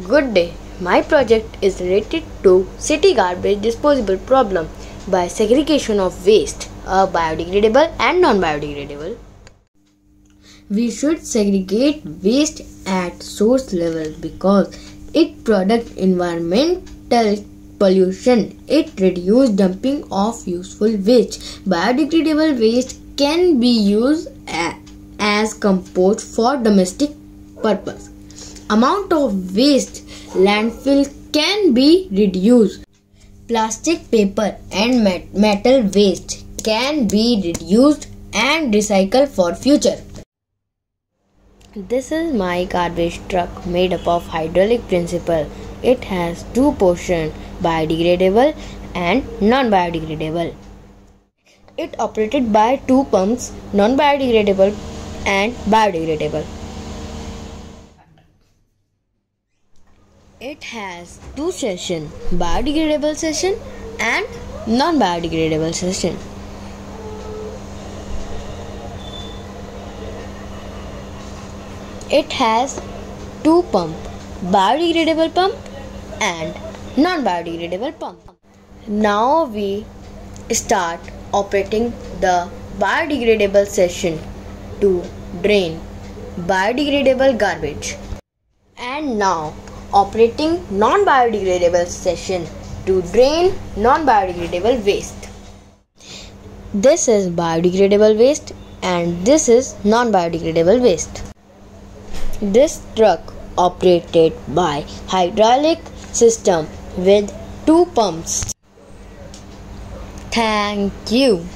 Good day. My project is related to city garbage disposal problem by segregation of waste, a biodegradable and non-biodegradable. We should segregate waste at source level because it product environmental pollution. It reduce dumping of useful waste. Biodegradable waste can be used as compost for domestic purpose amount of waste landfill can be reduced. Plastic, paper and metal waste can be reduced and recycled for future. This is my garbage truck made up of hydraulic principle. It has two portions biodegradable and non-biodegradable. It operated by two pumps non-biodegradable and biodegradable. It has two session biodegradable session and non-biodegradable session. It has two pump biodegradable pump and non-biodegradable pump. Now we start operating the biodegradable session to drain biodegradable garbage. And now operating non-biodegradable session to drain non-biodegradable waste. This is biodegradable waste and this is non-biodegradable waste. This truck operated by hydraulic system with two pumps. Thank you.